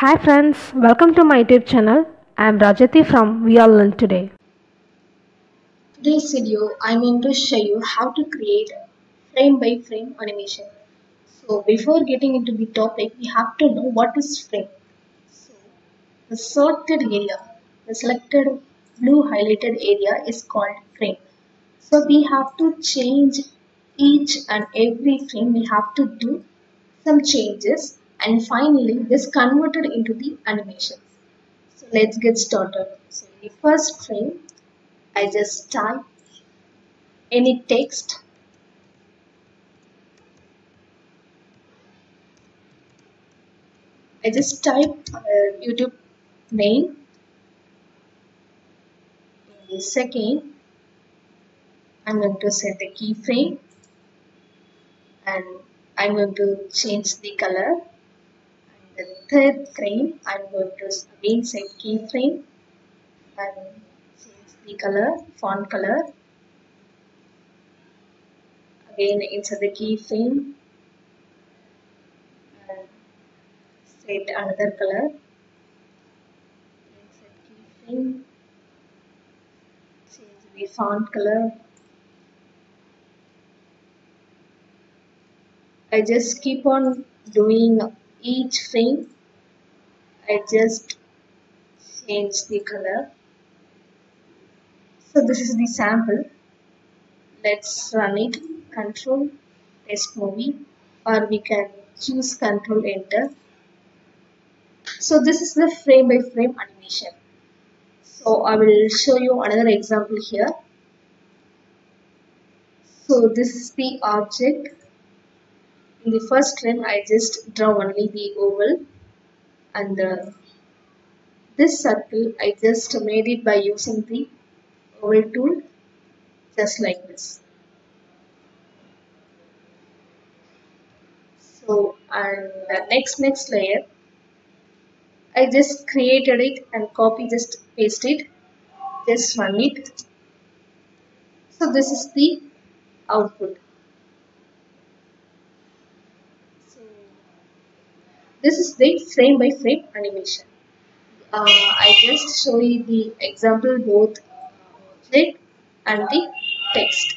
Hi friends, welcome to my YouTube channel. I am Rajati from VR Learn Today. Today's video, I'm going to show you how to create frame by frame animation. So before getting into the topic, we have to know what is frame. So the selected area, the selected blue highlighted area is called frame. So we have to change each and every frame. We have to do some changes and finally this converted into the animation. So let's get started. So in the first frame, I just type any text I just type uh, YouTube name in the second I'm going to set the keyframe and I'm going to change the color the third frame I'm going to again set keyframe. And change the color font color. Again insert the keyframe. And set another color. Insert keyframe. Change the font color. I just keep on doing each frame I just change the color. So this is the sample. Let's run it. Control test movie. Or we can choose control enter. So this is the frame by frame animation. So I will show you another example here. So this is the object in the first frame I just draw only the oval and this circle I just made it by using the oval tool just like this. So and the next next layer I just created it and copy just paste it just run it. So this is the output so this is the frame by frame animation. Uh, I just show you the example both object and the text